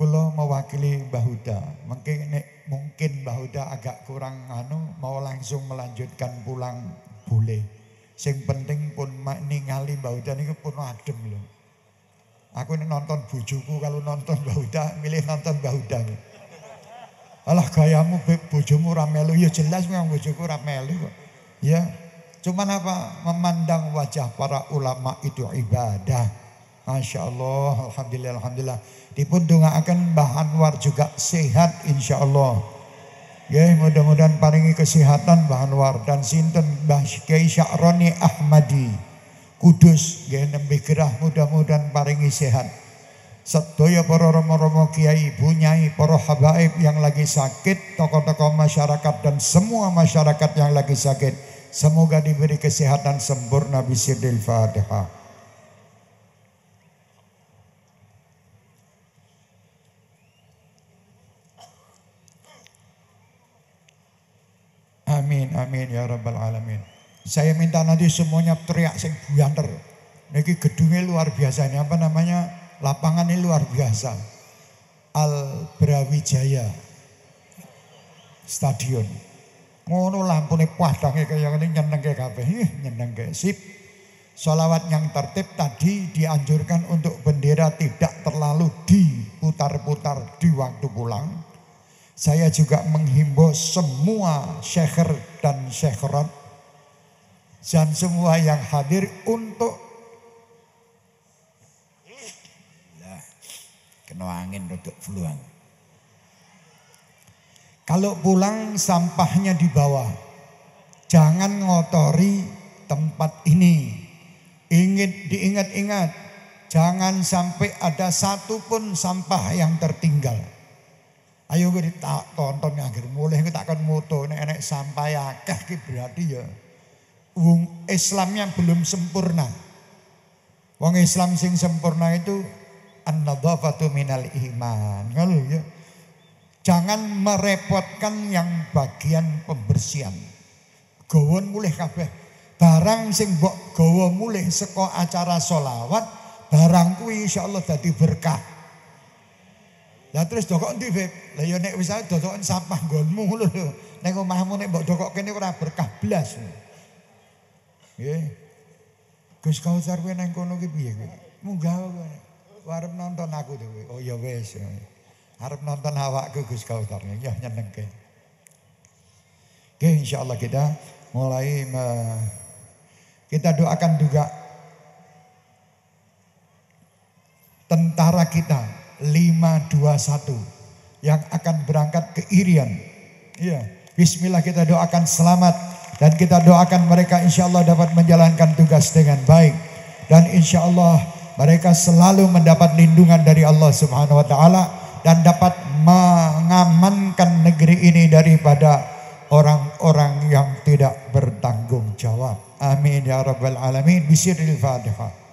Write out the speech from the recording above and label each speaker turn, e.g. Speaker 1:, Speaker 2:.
Speaker 1: Kulo mewakili Mbah Huda. Mungkin nek, mungkin Mbah Huda agak kurang anu mau langsung melanjutkan pulang boleh. Sing penting pun ningali Mbah Huda ini pun adem loh. Aku ini nonton bujuku kalau nonton Mbah Huda milih nonton Mbah Huda. Alah gayamu bujumu ramelu, ya jelas memang bujuku ramelu. kok. Ya. Cuman apa? Memandang wajah para ulama itu ibadah. Masya Allah, Alhamdulillah, Alhamdulillah. Dipun akan Mbah Anwar juga sehat insya Allah. Ya mudah-mudahan paringi kesehatan Mbah Anwar dan sinten Mbah Kiai Sya'roni Ahmadi. Kudus, ya nembe gerah mudah-mudahan paringi sehat. Sedaya para romo-romo kiai, bunyai, para habaib yang lagi sakit, tokoh-tokoh masyarakat dan semua masyarakat yang lagi sakit. Semoga diberi kesehatan sempurna bisidil Fatihah. Amin, amin ya rabbal alamin. Saya minta nanti semuanya teriak sing buyanter. Niki gedungnya luar biasa ini apa namanya? Lapangan ini luar biasa. Al Brawijaya Stadion. Ngono lampune padange kaya ngene nyenengke kabeh. Nyenengke sip. Salawat yang tertib tadi dianjurkan untuk bendera tidak terlalu diputar-putar di waktu pulang. Saya juga menghimbau semua syekher dan syekherat dan semua yang hadir untuk
Speaker 2: Kena angin rodok fluang.
Speaker 1: Kalau pulang sampahnya di bawah. Jangan ngotori tempat ini. Ingin diingat-ingat. Jangan sampai ada satu pun sampah yang tertinggal. Ayo kita tonton akhir mulai kita akan moto nek enek sampah ya akeh berarti ya wong Islamnya belum sempurna. Wong Islam sing sempurna itu an-nadhafatu minal iman. Ngono ya. Jangan merepotkan yang bagian pembersihan. Gawon mulih kabeh. Barang sing mbok gawa mulih saka acara solawat, barang kuwi insyaallah dadi berkah. Lah terus dokok endi, Beb? Lah ya nek wis dodokan sampah nggonmu ngono lho. Nek omahmu nek mbok dokok kene ora berkah blas. Nggih. Gus Kautsar kowe nang kono ki piye kowe? Munggah kowe. Arep nonton aku to Oh ya wis. Arep nonton awakku Gus Kautar. Ya nyenengke. Oke insyaallah kita mulai kita doakan juga tentara kita 521 yang akan berangkat ke Irian. Iya. Bismillah kita doakan selamat dan kita doakan mereka insya Allah dapat menjalankan tugas dengan baik dan insya Allah mereka selalu mendapat lindungan dari Allah Subhanahu wa taala dan dapat mengamankan negeri ini daripada orang-orang yang tidak bertanggung jawab. Amin ya rabbal alamin. Bismillahirrahmanirrahim.